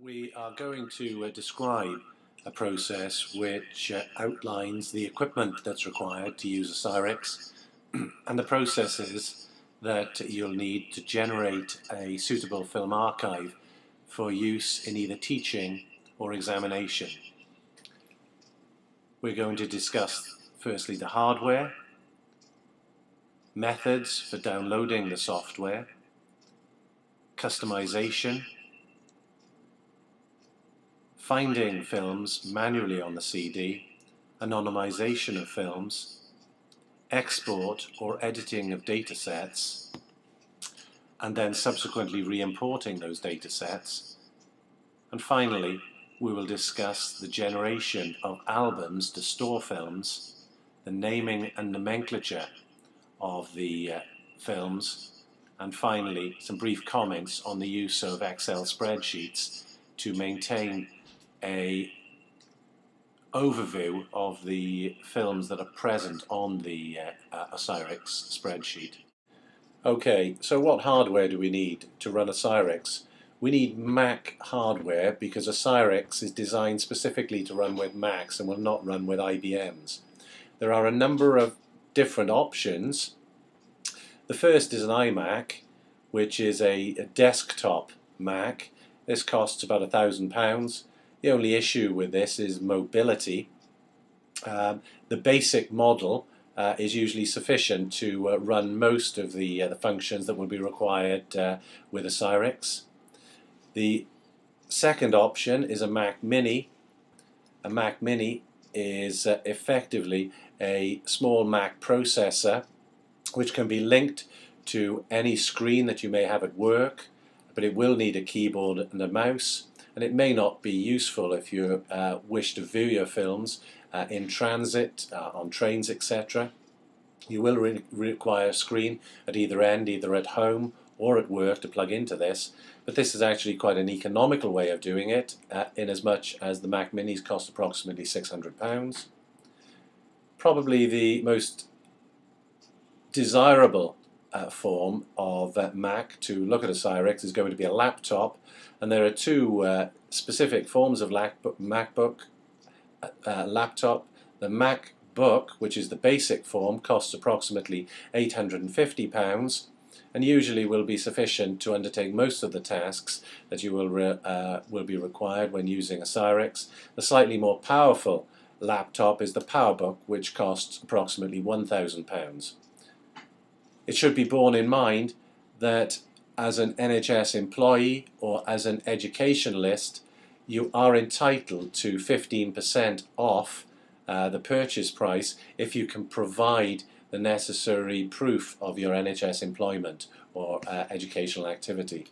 We are going to uh, describe a process which uh, outlines the equipment that's required to use OsiriX and the processes that you'll need to generate a suitable film archive for use in either teaching or examination. We're going to discuss firstly the hardware, methods for downloading the software, customization, finding films manually on the CD, anonymization of films, export or editing of datasets, and then subsequently re-importing those datasets. And finally, we will discuss the generation of albums to store films, the naming and nomenclature of the uh, films, and finally some brief comments on the use of Excel spreadsheets to maintain a overview of the films that are present on the uh, uh, spreadsheet. Okay, so what hardware do we need to run OsiriX? We need Mac hardware because OsiriX is designed specifically to run with Macs and will not run with IBMs. There are a number of different options. The first is an iMac, which is a, a desktop Mac. This costs about a thousand pounds. The only issue with this is mobility. Um, the basic model uh, is usually sufficient to uh, run most of the, uh, the functions that will be required uh, with OsiriX. The second option is a Mac Mini. A Mac Mini is uh, effectively a small Mac processor which can be linked to any screen that you may have at work, but it will need a keyboard and a mouse and it may not be useful if you uh, wish to view your films uh, in transit, uh, on trains, etc. You will re require a screen at either end, either at home or at work to plug into this, but this is actually quite an economical way of doing it, uh, in as much as the Mac Minis cost approximately £600. Probably the most desirable uh, form of uh, Mac to look at OsiriX is going to be a laptop and there are two uh, specific forms of MacBook uh, uh, laptop. The MacBook, which is the basic form, costs approximately £850 and usually will be sufficient to undertake most of the tasks that you will, uh, will be required when using OsiriX. The slightly more powerful laptop is the PowerBook, which costs approximately £1,000. It should be borne in mind that as an NHS employee or as an educationalist, you are entitled to 15% off uh, the purchase price if you can provide the necessary proof of your NHS employment or uh, educational activity.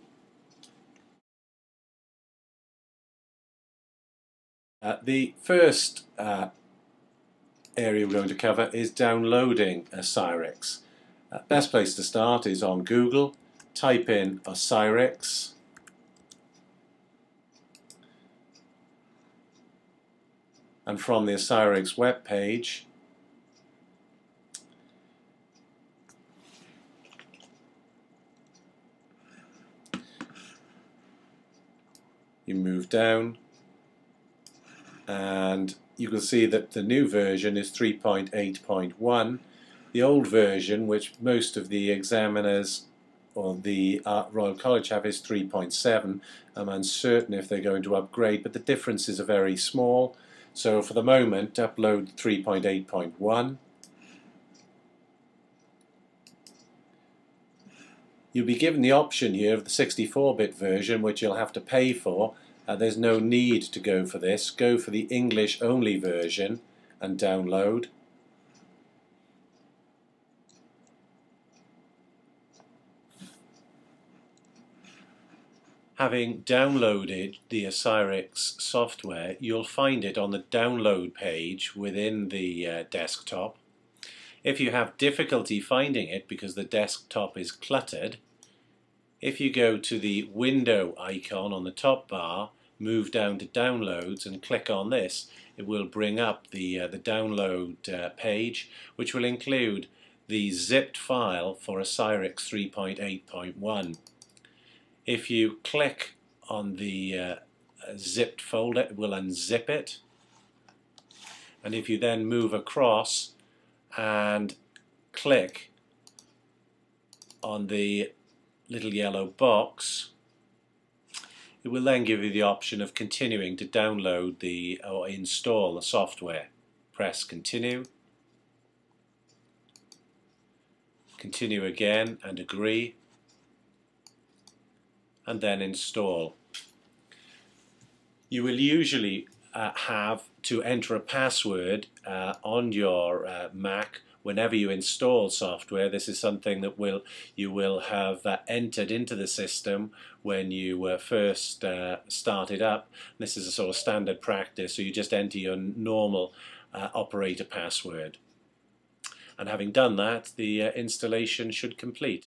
Uh, the first uh, area we're going to cover is downloading OsiriX. Uh, best place to start is on Google. Type in OsiriX and from the OsiriX web page you move down and you can see that the new version is 3.8.1 the old version which most of the examiners or the uh, Royal College have is 3.7. I'm uncertain if they're going to upgrade, but the differences are very small. So for the moment, upload 3.8.1. You'll be given the option here of the 64-bit version, which you'll have to pay for. Uh, there's no need to go for this. Go for the English-only version and download. Having downloaded the OsiriX software, you'll find it on the download page within the uh, desktop. If you have difficulty finding it because the desktop is cluttered, if you go to the window icon on the top bar, move down to downloads and click on this, it will bring up the, uh, the download uh, page which will include the zipped file for OsiriX 3.8.1 if you click on the uh, zipped folder, it will unzip it. And if you then move across and click on the little yellow box, it will then give you the option of continuing to download the or install the software. Press continue. Continue again and agree and then install. You will usually uh, have to enter a password uh, on your uh, Mac whenever you install software. This is something that will you will have uh, entered into the system when you uh, first uh, started up. This is a sort of standard practice, so you just enter your normal operator password. And having done that, the installation should complete.